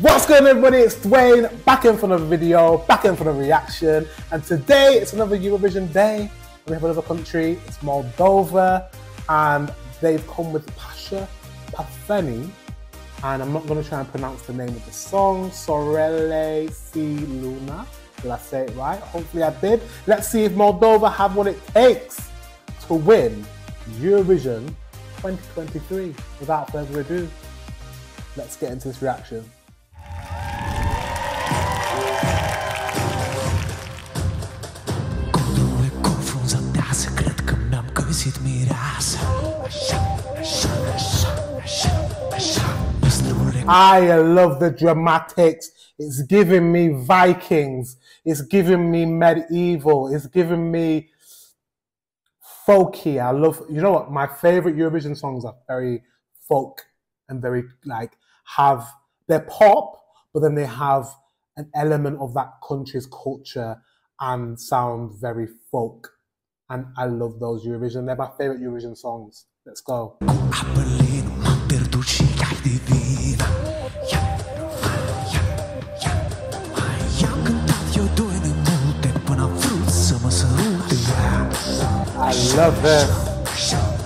What's going on everybody? It's Dwayne back in for another video, back in for the reaction. And today it's another Eurovision day. We have another country, it's Moldova, and they've come with Pasha Parfeni. And I'm not going to try and pronounce the name of the song, Sorelle Si Luna. Did I say it right? Hopefully I did. Let's see if Moldova have what it takes to win Eurovision 2023. Without further ado, let's get into this reaction. I love the dramatics. It's giving me Vikings. It's giving me medieval. It's giving me folky. I love, you know what? My favorite Eurovision songs are very folk and very like have, they're pop, but then they have an element of that country's culture and sound very folk. And I love those Eurovision. They're my favorite Eurovision songs. Let's go. I love this.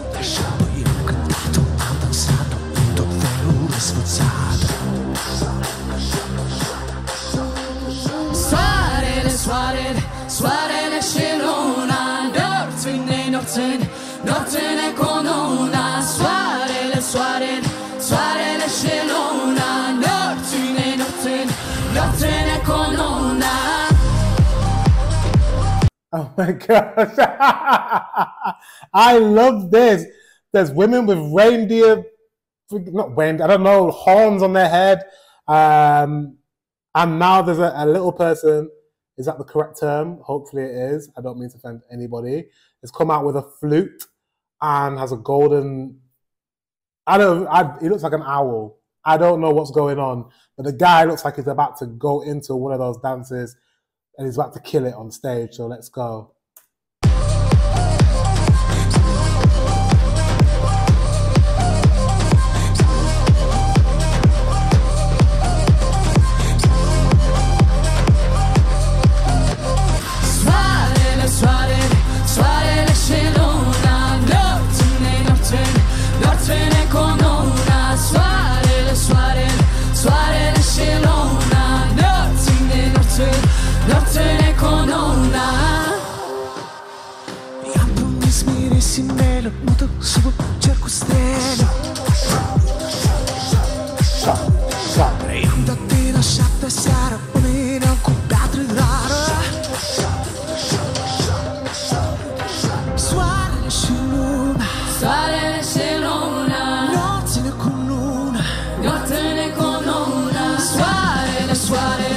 Nopține, nopține, nopține cu luna Soarele, soarele, soarele și luna Nopține, nopține, nopține cu luna Oh my gosh. I love this. There's women with reindeer, not reindeer, I don't know, horns on their head. Um, and now there's a, a, little person, is that the correct term? Hopefully it is. I don't mean to offend anybody. It's come out with a flute and has a golden, I don't, I, he looks like an owl. I don't know what's going on, but the guy looks like he's about to go into one of those dances and he's about to kill it on stage. So let's go. stele Ridicatina șapte seara până mine am cumpărat rară. Soarele și luna. Soarele și luna. Nopțile cu luna. Nopțile cu luna. Soarele, soarele.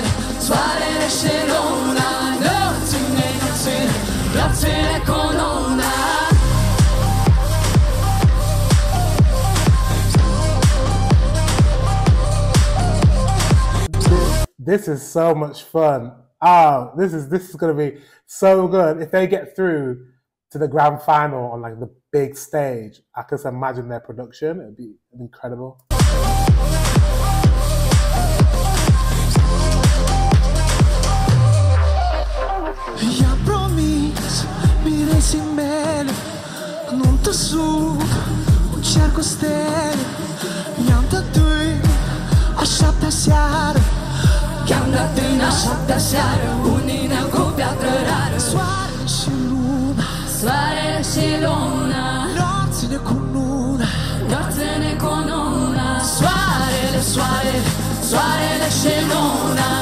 This is so much fun. Oh, this is this is gonna be so good. If they get through to the grand final on like the big stage, I can just imagine their production. It'd be incredible. Chiar dat din a șaptea seară Unine cu piatră rară Soarele și luna Soarele și luna. Nopține cu luna Nopține cu luna. Soarele, soarele, soarele și luna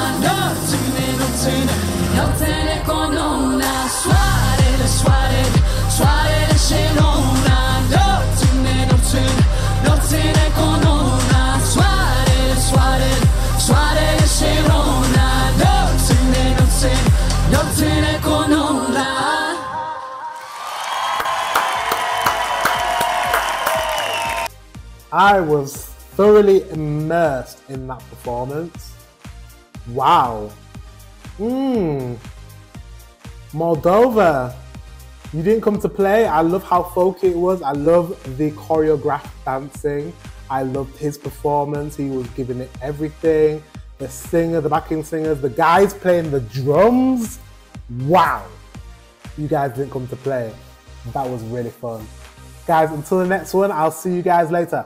I was thoroughly immersed in that performance. Wow. Mmm. Moldova. You didn't come to play. I love how folky it was. I love the choreographed dancing. I loved his performance. He was giving it everything. the singer, the backing singers, the guys playing the drums. Wow. You guys didn't come to play. That was really fun. Guys, until the next one, I'll see you guys later.